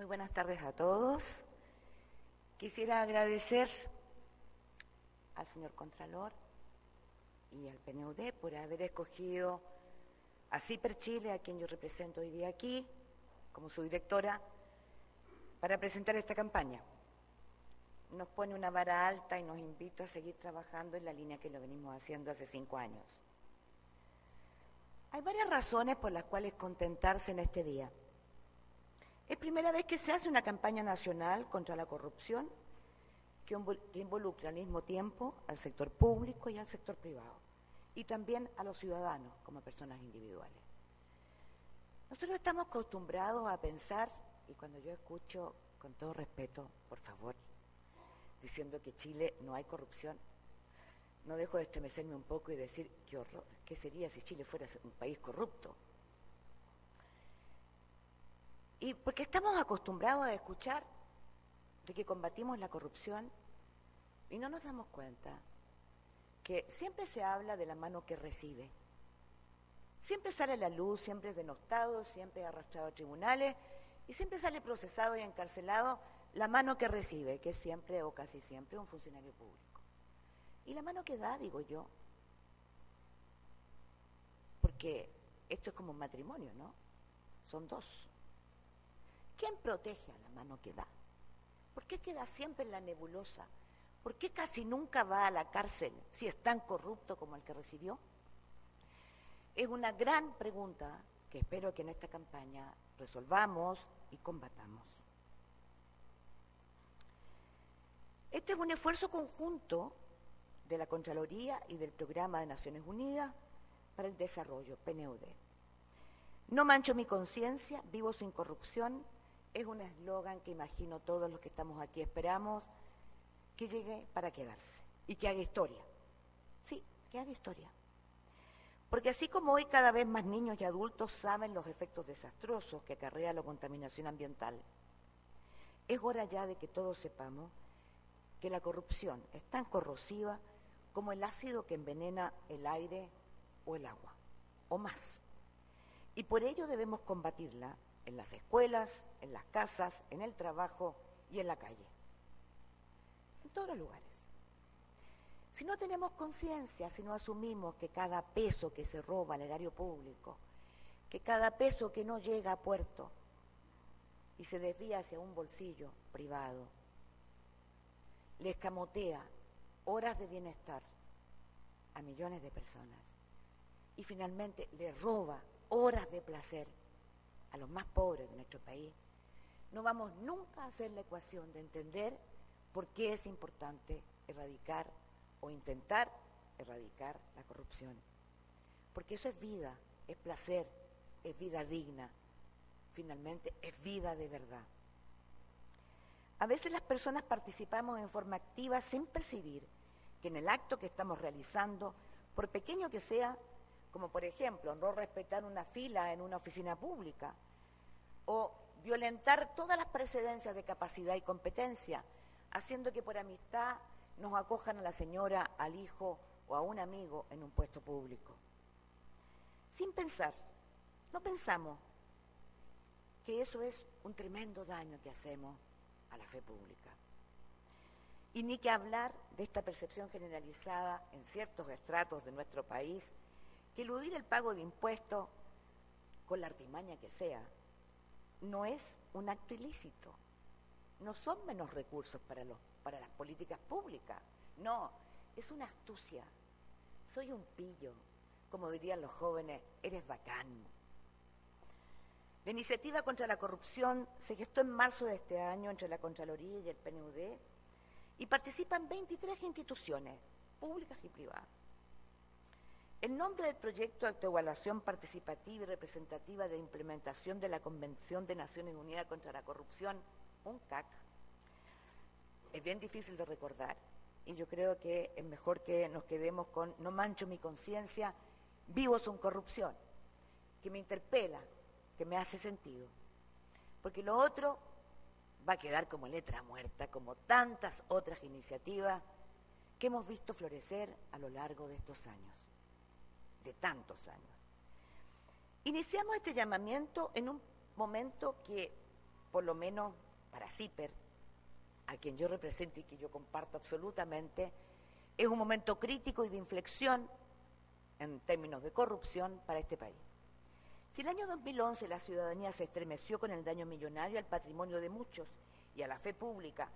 Muy buenas tardes a todos. Quisiera agradecer al señor Contralor y al PNUD por haber escogido a CIPER Chile, a quien yo represento hoy día aquí, como su directora, para presentar esta campaña. Nos pone una vara alta y nos invita a seguir trabajando en la línea que lo venimos haciendo hace cinco años. Hay varias razones por las cuales contentarse en este día. Es primera vez que se hace una campaña nacional contra la corrupción que involucra al mismo tiempo al sector público y al sector privado, y también a los ciudadanos como personas individuales. Nosotros estamos acostumbrados a pensar, y cuando yo escucho, con todo respeto, por favor, diciendo que Chile no hay corrupción, no dejo de estremecerme un poco y decir, qué horror, ¿qué sería si Chile fuera un país corrupto? Y porque estamos acostumbrados a escuchar de que combatimos la corrupción y no nos damos cuenta que siempre se habla de la mano que recibe. Siempre sale a la luz, siempre es denostado, siempre es arrastrado a tribunales y siempre sale procesado y encarcelado la mano que recibe, que es siempre o casi siempre un funcionario público. Y la mano que da, digo yo, porque esto es como un matrimonio, ¿no? Son dos. ¿Quién protege a la mano que da? ¿Por qué queda siempre en la nebulosa? ¿Por qué casi nunca va a la cárcel si es tan corrupto como el que recibió? Es una gran pregunta que espero que en esta campaña resolvamos y combatamos. Este es un esfuerzo conjunto de la Contraloría y del Programa de Naciones Unidas para el Desarrollo, PNUD. No mancho mi conciencia, vivo sin corrupción, es un eslogan que imagino todos los que estamos aquí esperamos que llegue para quedarse y que haga historia. Sí, que haga historia. Porque así como hoy cada vez más niños y adultos saben los efectos desastrosos que acarrea la contaminación ambiental, es hora ya de que todos sepamos que la corrupción es tan corrosiva como el ácido que envenena el aire o el agua, o más. Y por ello debemos combatirla en las escuelas, en las casas, en el trabajo y en la calle. En todos los lugares. Si no tenemos conciencia, si no asumimos que cada peso que se roba al erario público, que cada peso que no llega a puerto y se desvía hacia un bolsillo privado, le escamotea horas de bienestar a millones de personas y finalmente le roba horas de placer a los más pobres de nuestro país, no vamos nunca a hacer la ecuación de entender por qué es importante erradicar o intentar erradicar la corrupción. Porque eso es vida, es placer, es vida digna, finalmente es vida de verdad. A veces las personas participamos en forma activa sin percibir que en el acto que estamos realizando, por pequeño que sea, como por ejemplo no respetar una fila en una oficina pública o violentar todas las precedencias de capacidad y competencia, haciendo que por amistad nos acojan a la señora, al hijo o a un amigo en un puesto público. Sin pensar, no pensamos que eso es un tremendo daño que hacemos a la fe pública. Y ni que hablar de esta percepción generalizada en ciertos estratos de nuestro país, que eludir el pago de impuestos, con la artimaña que sea, no es un acto ilícito. No son menos recursos para, las políticas públicas. No, es una astucia. Soy un pillo. Como dirían los jóvenes, eres bacán. La iniciativa contra la corrupción se gestó en marzo de este año entre la Contraloría y el PNUD y participan 23 instituciones, públicas y privadas. El nombre del proyecto de autoevaluación participativa y representativa de implementación de la Convención de Naciones Unidas contra la Corrupción, UNCAC, es bien difícil de recordar y yo creo que es mejor que nos quedemos con no mancho mi conciencia, vivo sin corrupción, que me interpela, que me hace sentido. Porque lo otro va a quedar como letra muerta, como tantas otras iniciativas que hemos visto florecer a lo largo de estos años tantos años. Iniciamos este llamamiento en un momento que por lo menos para CIPER, a quien yo represento y que yo comparto absolutamente, es un momento crítico y de inflexión en términos de corrupción para este país. Si el año 2011 la ciudadanía se estremeció con el daño millonario al patrimonio de muchos y a la fe pública,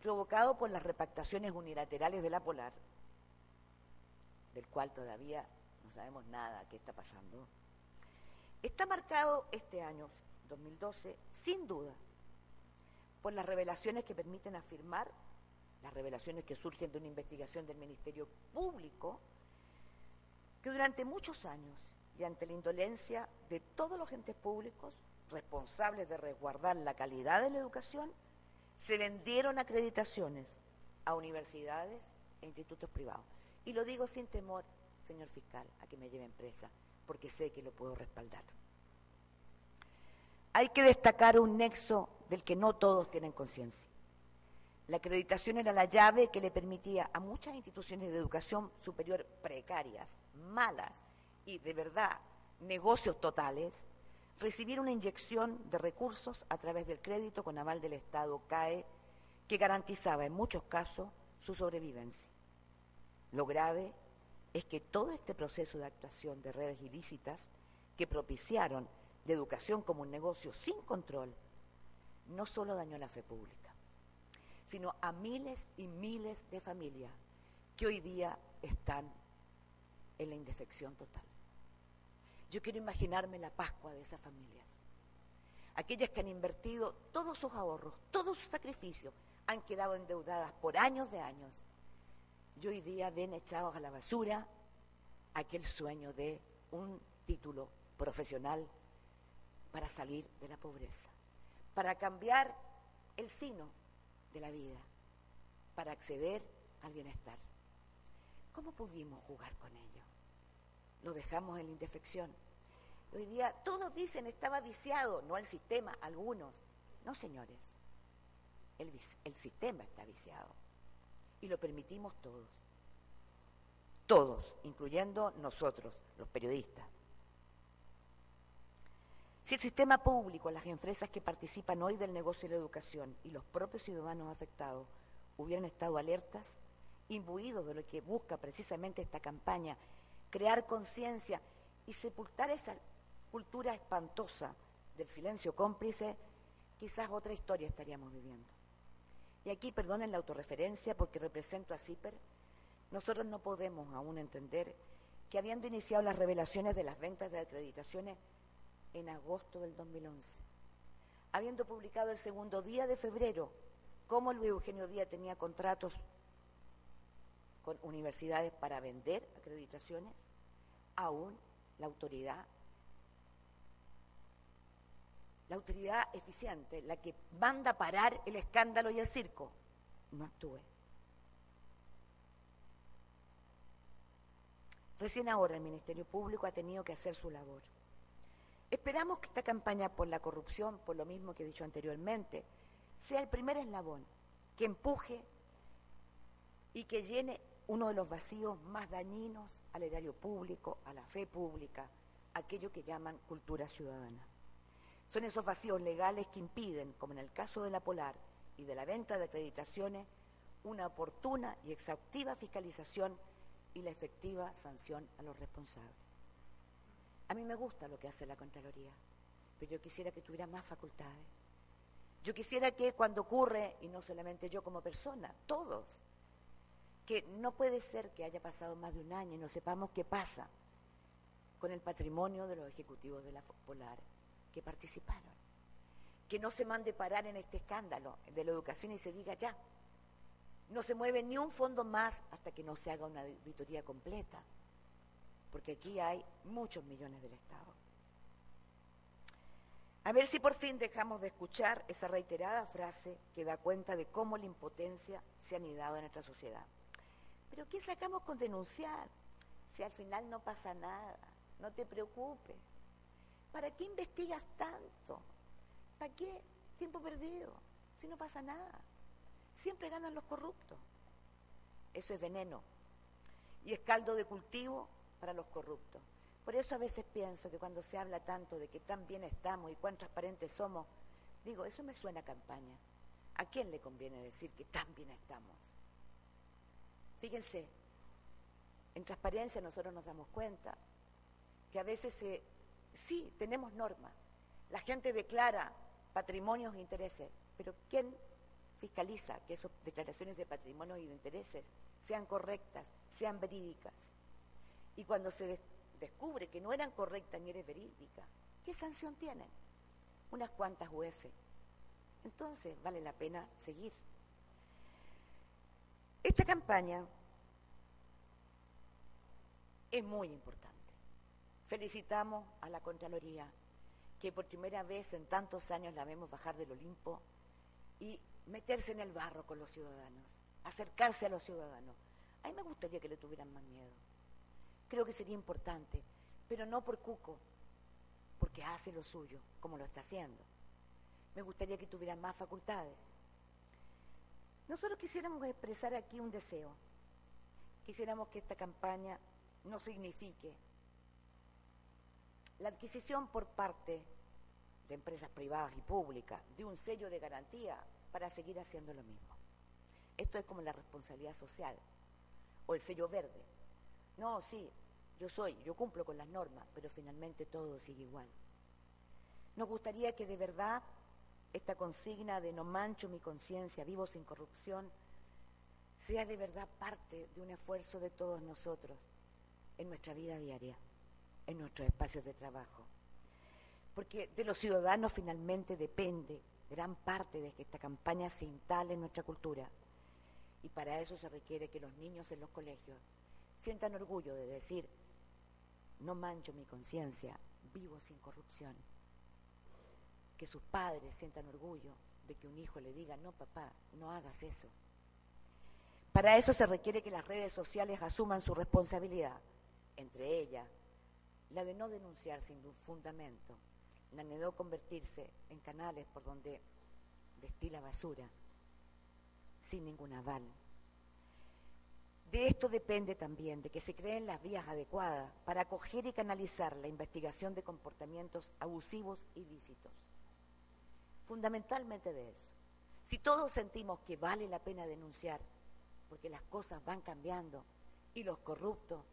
provocado por las repactaciones unilaterales de la Polar, del cual todavía no sabemos nada qué está pasando, está marcado este año 2012, sin duda, por las revelaciones que permiten afirmar, las revelaciones que surgen de una investigación del Ministerio Público, que durante muchos años y ante la indolencia de todos los entes públicos responsables de resguardar la calidad de la educación, se vendieron acreditaciones a universidades e institutos privados. Y lo digo sin temor, señor fiscal, a que me lleven presa, porque sé que lo puedo respaldar. Hay que destacar un nexo del que no todos tienen conciencia. La acreditación era la llave que le permitía a muchas instituciones de educación superior precarias, malas y de verdad negocios totales, recibir una inyección de recursos a través del crédito con aval del Estado CAE que garantizaba en muchos casos su sobrevivencia. Lo grave es que todo este proceso de actuación de redes ilícitas que propiciaron la educación como un negocio sin control, no solo dañó la fe pública, sino a miles y miles de familias que hoy día están en la indefección total. Yo quiero imaginarme la Pascua de esas familias. Aquellas que han invertido todos sus ahorros, todos sus sacrificios, han quedado endeudadas por años de años. Y hoy día ven echados a la basura aquel sueño de un título profesional para salir de la pobreza, para cambiar el sino de la vida, para acceder al bienestar. ¿Cómo pudimos jugar con ello? Lo dejamos en la indefección. Hoy día todos dicen estaba viciado, no el sistema, algunos. No, señores, el, el sistema está viciado y lo permitimos todos. Todos, incluyendo nosotros, los periodistas. Si el sistema público, las empresas que participan hoy del negocio de la educación y los propios ciudadanos afectados hubieran estado alertas, imbuidos de lo que busca precisamente esta campaña, crear conciencia y sepultar esa cultura espantosa del silencio cómplice, quizás otra historia estaríamos viviendo. Y aquí, perdonen la autorreferencia porque represento a CIPER, nosotros no podemos aún entender que habiendo iniciado las revelaciones de las ventas de acreditaciones en agosto del 2011. Habiendo publicado el segundo día de febrero cómo Luis Eugenio Díaz tenía contratos con universidades para vender acreditaciones, aún la autoridad, la autoridad eficiente, la que manda a parar el escándalo y el circo, no actúe. Recién ahora el Ministerio Público ha tenido que hacer su labor. Esperamos que esta campaña por la corrupción, por lo mismo que he dicho anteriormente, sea el primer eslabón que empuje y que llene uno de los vacíos más dañinos al erario público, a la fe pública, aquello que llaman cultura ciudadana. Son esos vacíos legales que impiden, como en el caso de la Polar y de la venta de acreditaciones, una oportuna y exhaustiva fiscalización y la efectiva sanción a los responsables. A mí me gusta lo que hace la Contraloría, pero yo quisiera que tuviera más facultades. Yo quisiera que cuando ocurre, y no solamente yo como persona, todos, que no puede ser que haya pasado más de un año y no sepamos qué pasa con el patrimonio de los ejecutivos de la Polar que participaron. Que no se mande parar en este escándalo de la educación y se diga ya. No se mueve ni un fondo más hasta que no se haga una auditoría completa porque aquí hay muchos millones del Estado. A ver si por fin dejamos de escuchar esa reiterada frase que da cuenta de cómo la impotencia se ha anidado en nuestra sociedad. Pero ¿qué sacamos con denunciar? Si al final no pasa nada, no te preocupes. ¿Para qué investigas tanto? ¿Para qué tiempo perdido? Si no pasa nada. Siempre ganan los corruptos. Eso es veneno. Y es caldo de cultivo para los corruptos. Por eso a veces pienso que cuando se habla tanto de que tan bien estamos y cuán transparentes somos, Digo, eso me suena campaña. ¿A quién le conviene decir que tan bien estamos? Fíjense, en transparencia nosotros nos damos cuenta que a veces sí tenemos normas. La gente declara patrimonios e intereses, pero ¿quién fiscaliza que esas declaraciones de patrimonios y de intereses sean correctas, sean verídicas? Y cuando se descubre que no eran correctas ni eran verídicas, ¿qué sanción tienen? Unas cuantas UF. Entonces vale la pena seguir. Esta campaña es muy importante. Felicitamos a la Contraloría, que por primera vez en tantos años la vemos bajar del Olimpo y meterse en el barro con los ciudadanos, acercarse a los ciudadanos. A mí me gustaría que le tuvieran más miedo. Creo que sería importante, pero no por cuco, porque hace lo suyo, como lo está haciendo. Me gustaría que tuvieran más facultades. Nosotros quisiéramos expresar aquí un deseo. Quisiéramos que esta campaña no signifique la adquisición por parte de empresas privadas y públicas de un sello de garantía para seguir haciendo lo mismo. Esto es como la responsabilidad social o el sello verde. No, sí, yo soy, yo cumplo con las normas, pero finalmente todo sigue igual. Nos gustaría que de verdad esta consigna de no mancho mi conciencia, vivo sin corrupción, sea de verdad parte de un esfuerzo de todos nosotros en nuestra vida diaria, en nuestros espacios de trabajo. Porque de los ciudadanos finalmente depende gran parte de que esta campaña se instale en nuestra cultura. Y para eso se requiere que los niños en los colegios sientan orgullo de decir, no mancho mi conciencia, vivo sin corrupción. Que sus padres sientan orgullo de que un hijo le diga, no papá, no hagas eso. Para eso se requiere que las redes sociales asuman su responsabilidad entre ellas la de no denunciar sin fundamento, la de no convertirse en canales por donde destila basura sin ningún aval. De esto depende también de que se creen las vías adecuadas para acoger y canalizar la investigación de comportamientos abusivos ilícitos. Fundamentalmente de eso. Si todos sentimos que vale la pena denunciar, porque las cosas van cambiando y los corruptos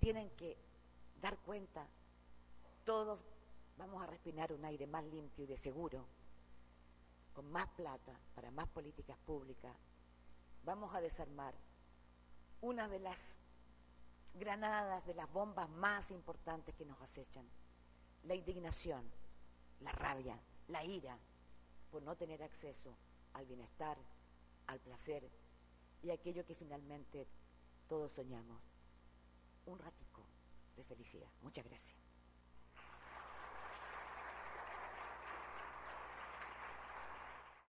tienen que dar cuenta, todos vamos a respirar un aire más limpio y de seguro, con más plata para más políticas públicas, vamos a desarmar una de las granadas, de las bombas más importantes que nos acechan, la indignación, la rabia, la ira por no tener acceso al bienestar, al placer y aquello que finalmente todos soñamos un ratico de felicidad. Muchas gracias.